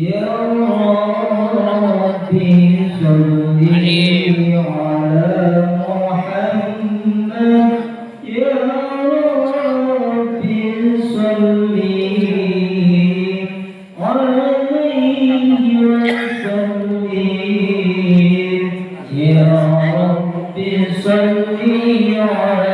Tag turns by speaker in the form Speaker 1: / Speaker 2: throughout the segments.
Speaker 1: يا ربي صل على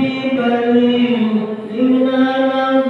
Speaker 1: ربي إنا لمنا